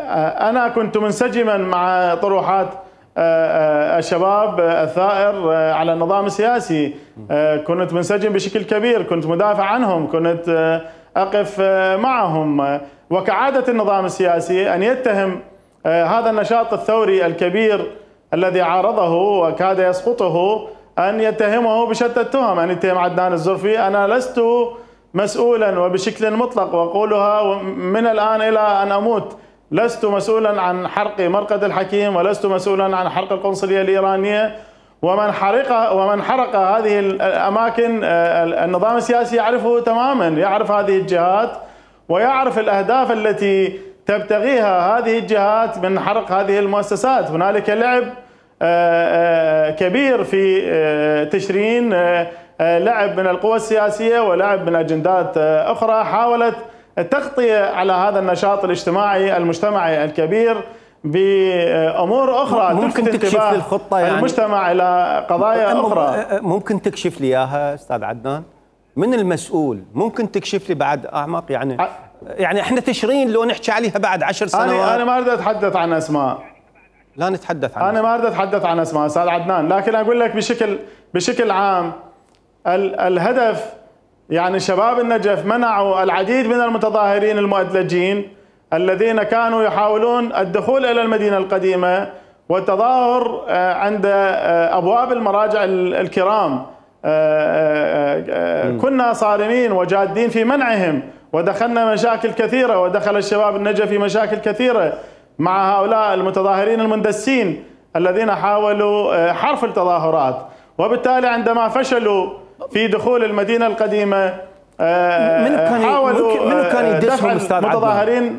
أنا كنت منسجما مع طروحات الشباب الثائر على النظام السياسي. كنت منسجم بشكل كبير كنت مدافع عنهم كنت أقف معهم. وكعادة النظام السياسي أن يتهم هذا النشاط الثوري الكبير الذي عارضه وكاد يسقطه أن يتهمه بشتى التهم أن يتهم عدنان الزرفي. أنا لست مسؤولا وبشكل مطلق وأقولها من الآن إلى أن أموت. لست مسؤولا عن حرق مرقد الحكيم ولست مسؤولا عن حرق القنصلية الإيرانية. ومن حرق ومن حرق هذه الأماكن النظام السياسي يعرفه تماما يعرف هذه الجهات ويعرف الأهداف التي تبتغيها هذه الجهات من حرق هذه المؤسسات. هنالك لعب كبير في تشرين لعب من القوى السياسية ولعب من أجندات أخرى حاولت التغطية على هذا النشاط الاجتماعي المجتمعي الكبير بأمور أخرى ممكن تكشف لي الخطة يعني؟ المجتمع إلى قضايا أخرى. ممكن تكشف لي إياها أستاذ عدنان؟ من المسؤول؟ ممكن تكشف لي بعد أعمق؟ يعني يعني إحنا تشرين لو نحكي عليها بعد عشر سنوات. أنا أنا ما أريد أتحدث عن أسماء. لا نتحدث عن أنا ما أريد أتحدث عن أسماء أستاذ عدنان. لكن أقول لك بشكل بشكل عام الهدف يعني شباب النجف منعوا العديد من المتظاهرين المؤدلجين الذين كانوا يحاولون الدخول إلى المدينة القديمة والتظاهر عند أبواب المراجع الكرام كنا صارمين وجادين في منعهم ودخلنا مشاكل كثيرة ودخل الشباب النجف في مشاكل كثيرة مع هؤلاء المتظاهرين المندسين الذين حاولوا حرف التظاهرات. وبالتالي عندما فشلوا في دخول المدينة القديمة من كان حاولوا من كان يدسهم دفع المتظاهرين